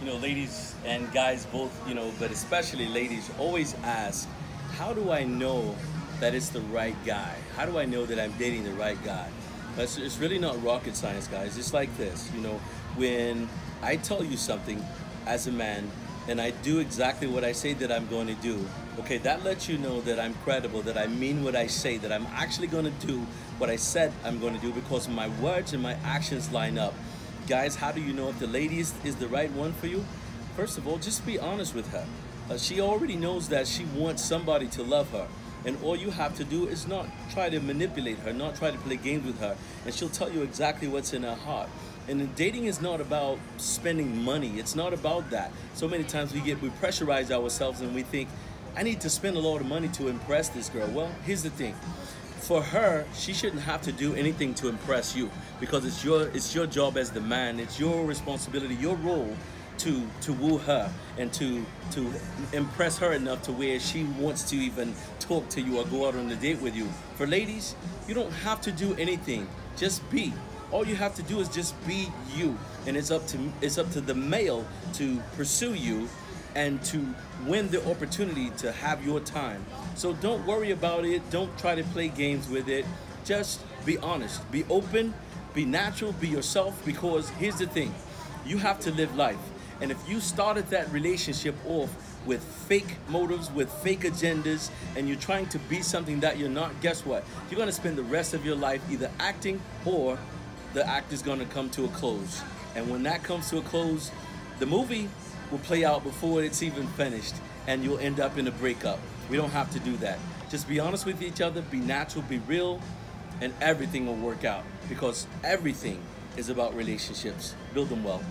you know, ladies and guys both, you know, but especially ladies always ask, how do I know that it's the right guy? How do I know that I'm dating the right guy? It's, it's really not rocket science, guys. It's like this, you know, when I tell you something as a man and I do exactly what I say that I'm going to do, okay, that lets you know that I'm credible, that I mean what I say, that I'm actually going to do what I said I'm going to do because my words and my actions line up. Guys, how do you know if the lady is, is the right one for you? First of all, just be honest with her. Uh, she already knows that she wants somebody to love her. And all you have to do is not try to manipulate her, not try to play games with her, and she'll tell you exactly what's in her heart. And dating is not about spending money. It's not about that. So many times we get we pressurize ourselves and we think, I need to spend a lot of money to impress this girl. Well, here's the thing. For her, she shouldn't have to do anything to impress you because it's your it's your job as the man. It's your responsibility, your role to to woo her and to to impress her enough to where she wants to even talk to you or go out on a date with you. For ladies, you don't have to do anything. Just be. All you have to do is just be you. And it's up to it's up to the male to pursue you and to win the opportunity to have your time. So don't worry about it. Don't try to play games with it. Just be honest. Be open. Be natural. Be yourself because here's the thing. You have to live life. And if you started that relationship off with fake motives, with fake agendas, and you're trying to be something that you're not, guess what? You're gonna spend the rest of your life either acting or the act is gonna come to a close. And when that comes to a close, the movie will play out before it's even finished, and you'll end up in a breakup. We don't have to do that. Just be honest with each other, be natural, be real, and everything will work out because everything is about relationships. Build them well.